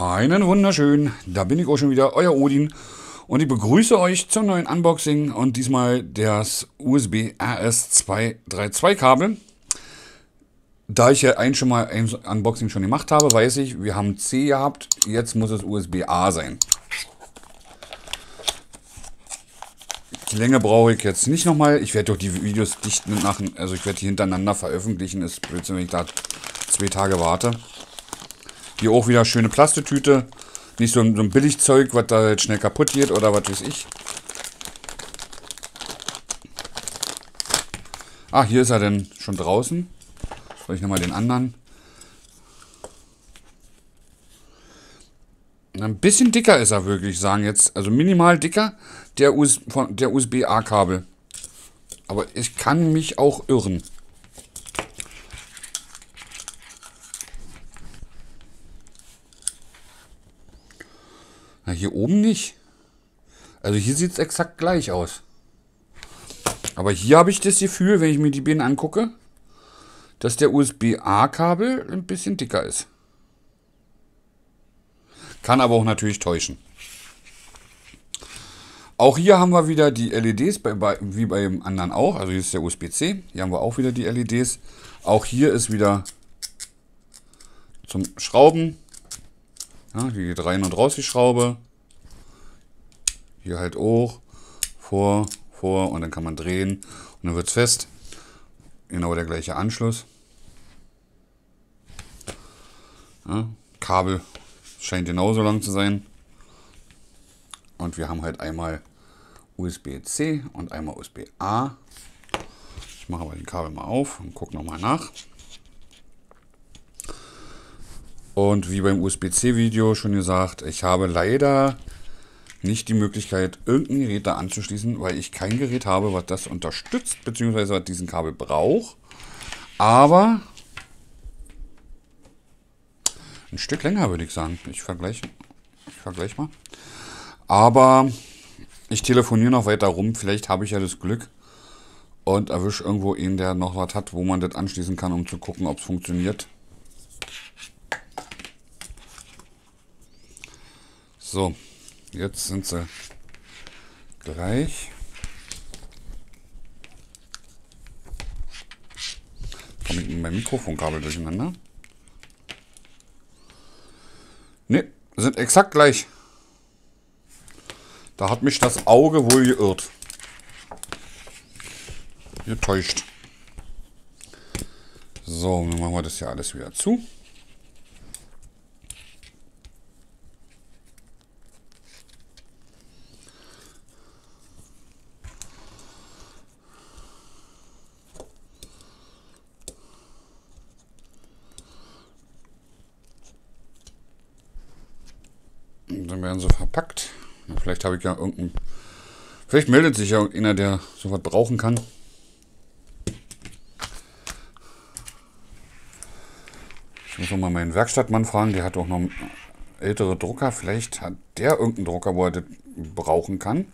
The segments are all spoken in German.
Einen wunderschönen, da bin ich auch schon wieder, euer Odin. Und ich begrüße euch zum neuen Unboxing und diesmal das USB RS232 Kabel. Da ich ja eigentlich schon mal ein Unboxing schon gemacht habe, weiß ich, wir haben C gehabt, jetzt muss es USB-A sein. Die Länge brauche ich jetzt nicht nochmal. Ich werde doch die Videos dicht machen, also ich werde die hintereinander veröffentlichen. Ist blöd, wenn ich da zwei Tage warte. Hier auch wieder schöne Plastetüte. Nicht so ein, so ein Billigzeug, was da jetzt schnell kaputt geht oder was weiß ich. Ah, hier ist er denn schon draußen. Soll ich nochmal den anderen? Ein bisschen dicker ist er wirklich, sagen jetzt. Also minimal dicker, der, US der USB-A-Kabel. Aber ich kann mich auch irren. Na, hier oben nicht. Also hier sieht es exakt gleich aus. Aber hier habe ich das Gefühl, wenn ich mir die Bienen angucke, dass der USB-A-Kabel ein bisschen dicker ist. Kann aber auch natürlich täuschen. Auch hier haben wir wieder die LEDs, bei, bei, wie beim anderen auch. Also hier ist der USB-C. Hier haben wir auch wieder die LEDs. Auch hier ist wieder zum Schrauben ja, hier geht rein und raus die Schraube. Hier halt hoch, vor, vor und dann kann man drehen und dann wird es fest. Genau der gleiche Anschluss. Ja, Kabel scheint genauso lang zu sein. Und wir haben halt einmal USB-C und einmal USB-A. Ich mache aber den Kabel mal auf und gucke nochmal nach. Und wie beim USB-C-Video schon gesagt, ich habe leider nicht die Möglichkeit, irgendein Gerät da anzuschließen, weil ich kein Gerät habe, was das unterstützt, beziehungsweise was diesen Kabel braucht. Aber ein Stück länger würde ich sagen. Ich vergleiche ich vergleich mal. Aber ich telefoniere noch weiter rum. Vielleicht habe ich ja das Glück und erwische irgendwo einen, der noch was hat, wo man das anschließen kann, um zu gucken, ob es funktioniert. So, jetzt sind sie gleich. Komme ich mit meinem Mikrofonkabel durcheinander? Ne, sind exakt gleich. Da hat mich das Auge wohl geirrt. Getäuscht. So, dann machen wir das hier alles wieder zu. Dann werden sie verpackt. Vielleicht habe ich ja irgendeinen. Vielleicht meldet sich ja einer, der sowas brauchen kann. Ich muss noch mal meinen Werkstattmann fragen, der hat auch noch ältere Drucker. Vielleicht hat der irgendeinen Drucker, wo er das brauchen kann.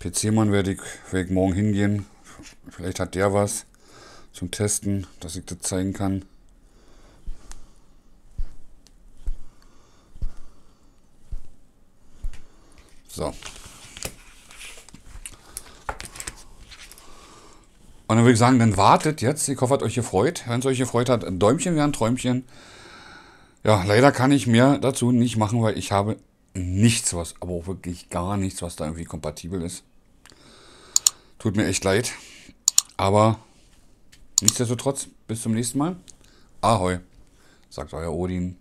PC-Mann werde ich, werde ich morgen hingehen. Vielleicht hat der was zum Testen, dass ich das zeigen kann. So. Und dann würde ich sagen, dann wartet jetzt. Ich hoffe, hat euch gefreut. Wenn es euch gefreut hat, ein Däumchen wäre ein Träumchen. Ja, leider kann ich mehr dazu nicht machen, weil ich habe nichts, was, aber auch wirklich gar nichts, was da irgendwie kompatibel ist. Tut mir echt leid. Aber nichtsdestotrotz, bis zum nächsten Mal. Ahoi, sagt euer Odin.